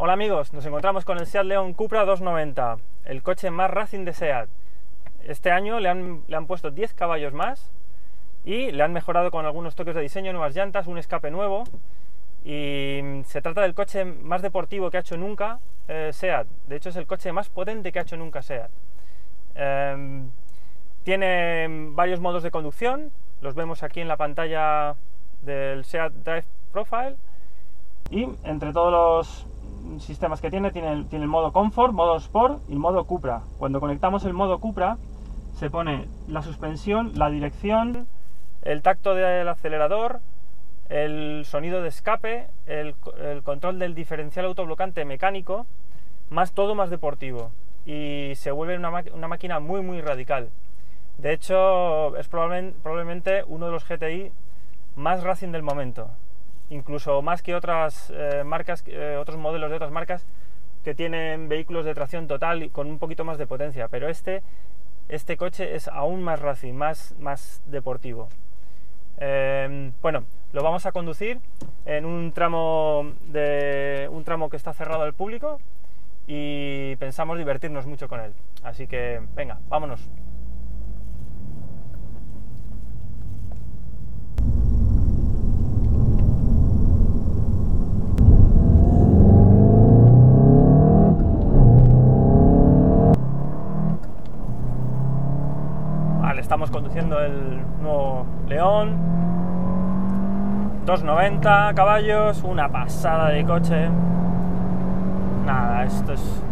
Hola amigos, nos encontramos con el Seat León Cupra 290, el coche más racing de Seat. Este año le han, le han puesto 10 caballos más y le han mejorado con algunos toques de diseño, nuevas llantas, un escape nuevo y se trata del coche más deportivo que ha hecho nunca eh, SEAT. De hecho es el coche más potente que ha hecho nunca SEAT. Em, tiene varios modos de conducción, los vemos aquí en la pantalla del SEAT Drive Profile y entre todos los sistemas que tiene, tiene, tiene el modo Comfort, modo Sport y el modo Cupra. Cuando conectamos el modo Cupra, se pone la suspensión, la dirección, el tacto del acelerador, el sonido de escape, el, control del diferencial autoblocante mecánico, más todo más deportivo. Y se vuelve una, una máquina muy, muy radical. De hecho, es probablemente uno de los GTI más racing del momento incluso más que otras eh, marcas, eh, otros modelos de otras marcas que tienen vehículos de tracción total y con un poquito más de potencia, pero este, este coche es aún más racing, más, más deportivo. Em, bueno, lo vamos a conducir en un tramo, de, un tramo que está cerrado al público y pensamos divertirnos mucho con él. Así que, venga, vámonos. Estamos conduciendo el nuevo León. 290 caballos, una pasada de coche. Nada, esto es